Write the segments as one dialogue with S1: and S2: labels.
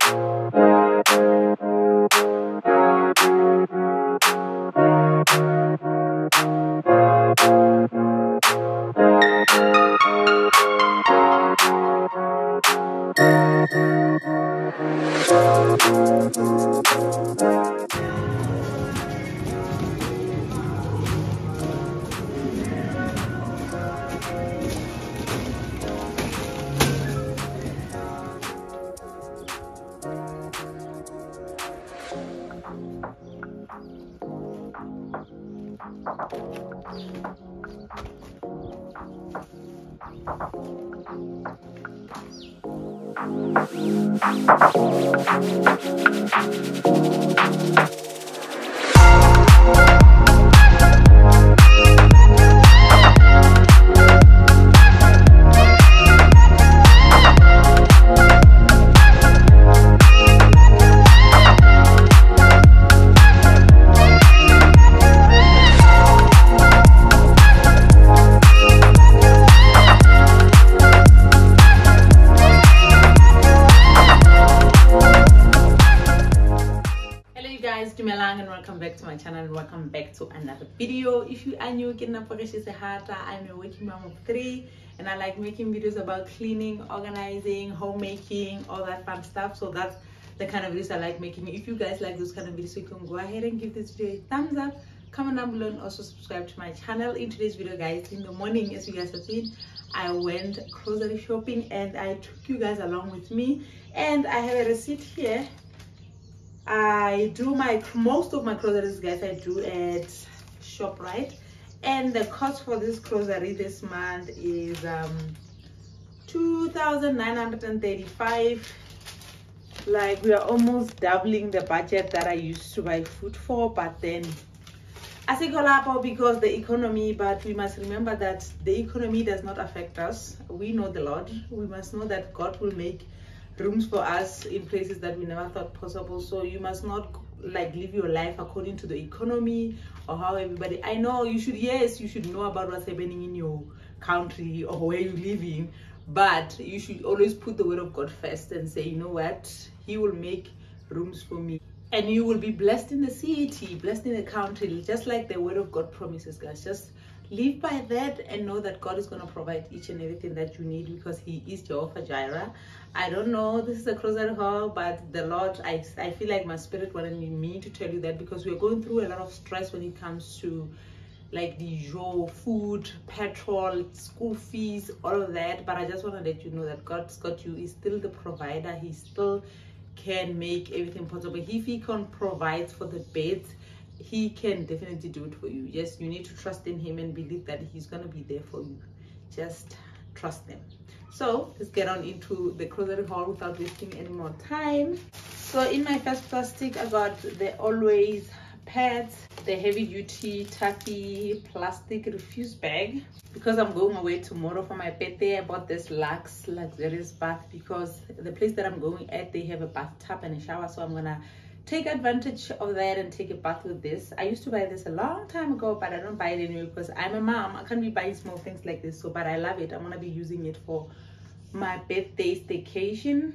S1: hello and welcome back to my channel and welcome back to another video. If you are new i'm a working mom of three and i like making videos about cleaning organizing homemaking all that fun stuff. So that's the kind of videos i like making. If you guys like those kind of videos you can go ahead and give this video a thumbs up. Comment down below and also subscribe to my channel. In today's video guys in the morning as you guys have seen i went grocery shopping and i took you guys along with me. And i have a receipt here I do my most of my groceries, guys. I do at Shoprite, and the cost for this grocery this month is um two thousand nine hundred and thirty-five. Like we are almost doubling the budget that I used to buy food for, but then I say Golapo because the economy, but we must remember that the economy does not affect us. We know the Lord. We must know that God will make rooms for us in places that we never thought possible. So you must not like live your life according to the economy or how everybody i know you should yes you should know about what's happening in your country or where you're living but you should always put the word of god first and say you know what? He will make rooms for me. And you will be blessed in the city blessed in the country just like the word of god promises guys. Just live by that and know that god is going to provide each and everything that you need because he is jehovah jireh. I don't know this is a closet hall but the lord i i feel like my spirit wanted me to tell you that because we're going through a lot of stress when it comes to like the your food petrol school fees all of that but i just want to let you know that god's got you. He's still the provider. He still can make everything possible. If he can provide for the beds he can definitely do it for you. Yes you need to trust in him and believe that he's to be there for you. Just trust them. So let's get on into the closet haul without wasting any more time. So in my first plastic i got the always pads the heavy duty Tuffy plastic refuse bag. Because i'm going away tomorrow for my birthday i bought this lux luxurious bath because the place that i'm going at they have a bathtub and a shower so i'm gonna take advantage of that and take a bath with this. I used to buy this a long time ago but i don't buy it anymore because i'm a mom. I can't be buying small things like this so but i love it. I'm gonna be using it for my birthday staycation.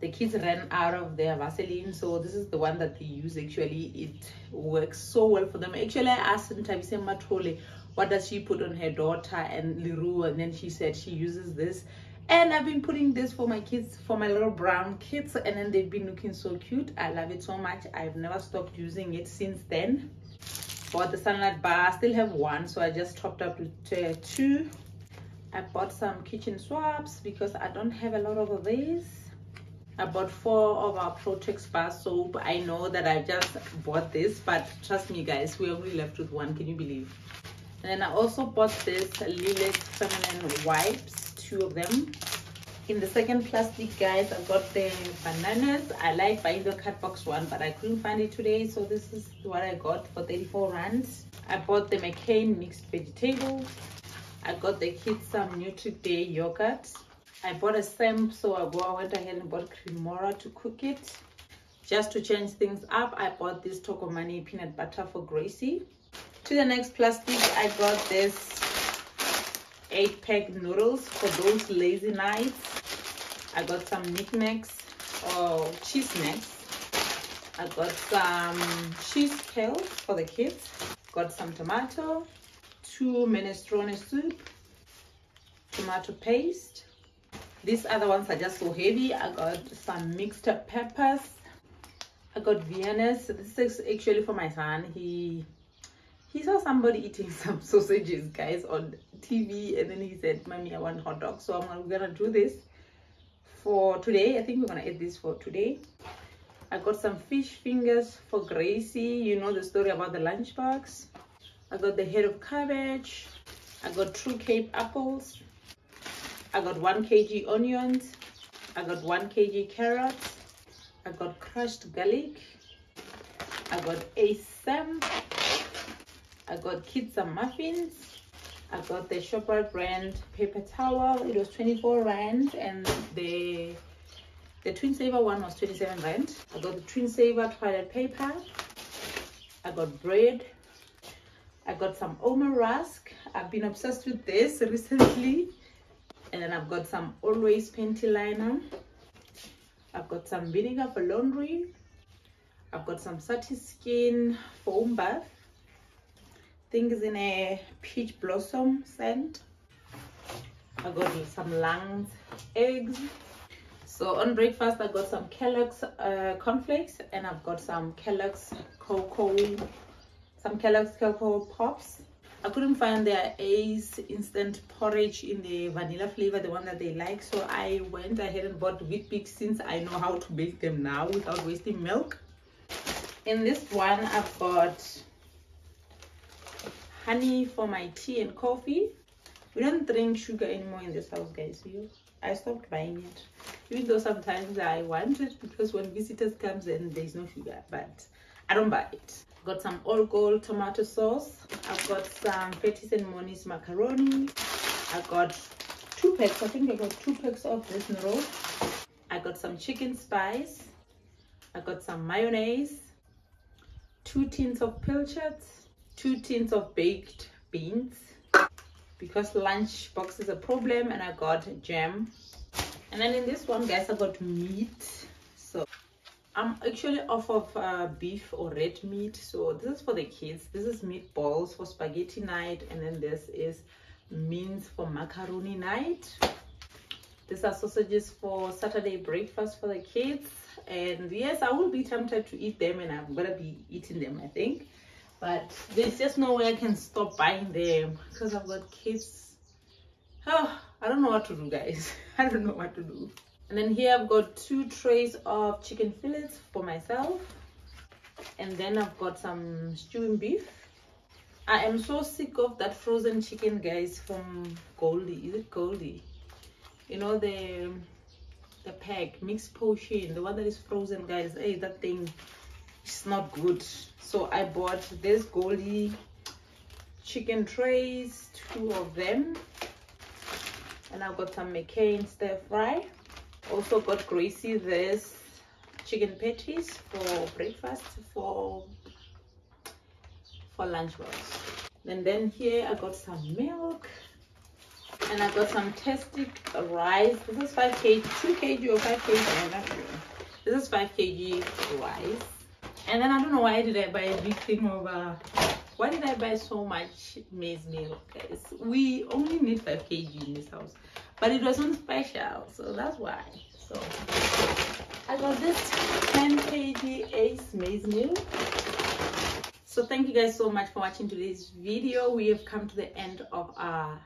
S1: The kids ran out of their vaseline so this is the one that they use. Actually it works so well for them. Actually i asked Ntabise what does she put on her daughter? And Liru and then she said she uses this and i've been putting this for my kids for my little brown kids and then they've been looking so cute. I love it so much. I've never stopped using it since then. Bought the sunlight bar. I still have one so i just topped up to uh, two. I bought some kitchen swabs because i don't have a lot of these. I bought four of our Protex bar soap. I know that I just bought this, but trust me guys, we only left with one. Can you believe? And then I also bought this Lilac Feminine Wipes two of them. In the second plastic guys i got the bananas. I like buying the cut box one but i couldn't find it today so this is what i got for 34 rands. I bought the mccain mixed vegetables i got the kids some nutri-day yogurt. I bought a samp so i i went ahead and bought cremora to cook it. Just to change things up i bought this tokomani peanut butter for gracie. To the next plastic i got this eight pack noodles for those lazy nights. I got some Nik Naks. Or cheese snacks. I got some cheese kale for the kids. Got some tomato. Two minestrone soup. Tomato paste. These other ones are just so heavy. I got some mixed peppers. I got viennas. This is actually for my son. He he saw somebody eating some sausages guys on tv and then he said mommy i want hot dog so i'm gonna do this for today. I think we're gonna eat this for today. I got some fish fingers for gracie. You know the story about the lunchbox? I got the head of cabbage. I got Tru-Cape apples. I got one kg onions. I got one kg carrots. I got crushed garlic. I got a sam I got kids some muffins. I got the Shoprite brand paper towel. It was 24 rand and the the twin saver one was 27 rand. I got the twin saver toilet paper. I got bread. I got some Ouma Rusk. I've been obsessed with this recently. And then I've got some Always Panty Liner. I've got some vinegar for laundry. I've got some Sati Skin foam bath things in a peach blossom scent. I got some lungs eggs. So on breakfast i got some kellogg's uh, cornflakes and i've got some kellogg's cocoa some kellogg's cocoa pops. I couldn't find their ace instant porridge in the vanilla flavor the one that they like so i went ahead and bought Weet-Bix since i know how to make them now without wasting milk. In this one i've got honey for my tea and coffee. We don't drink sugar anymore in this house guys. You i stopped buying it. Even though sometimes i want it because when visitors comes and there's no sugar but i don't buy it. Got some all gold tomato sauce. I've got some Fatti's and Moni's macaroni. I got two packs. I think i got two packs of this noodle I got some chicken spice. I got some mayonnaise, two tins of pilchards, two tins of baked beans because lunch box is a problem and I got jam. And then in this one guys I got meat. So I'm actually off of uh, beef or red meat. So this is for the kids. This is meatballs for spaghetti night and then this is mince for macaroni night. These are sausages for Saturday breakfast for the kids and yes i will be tempted to eat them and i'm gonna be eating them i think but there's just no way i can stop buying them because i've got kids. Oh i don't know what to do guys. I don't know what to do. And then here i've got two trays of chicken fillets for myself. And then i've got some stewing beef. I am so sick of that frozen chicken guys from Goldi. Is it Goldi? You know the the pack mixed portion the one that is frozen guys. Hey that thing is not good so i bought this Goldi chicken trays two of them and i've got some mccain stir fry also got gracie this chicken patties for breakfast for for lunch box and then here i got some milk and I got some Tastic rice. This is 5 kg, 2 kg or 5 kg. This is 5 kg rice. And then I don't know why did I buy a big thing of, uh, why did I buy so much maize meal, guys? We only need 5 kg in this house. But it was on special, so that's why. So I got this 10 kg ace maize meal. So thank you guys so much for watching today's video. We have come to the end of our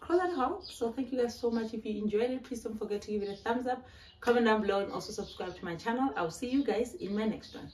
S1: closet haul so thank you guys so much if you enjoyed it please don't forget to give it a thumbs up comment down below and also subscribe to my channel i'll see you guys in my next one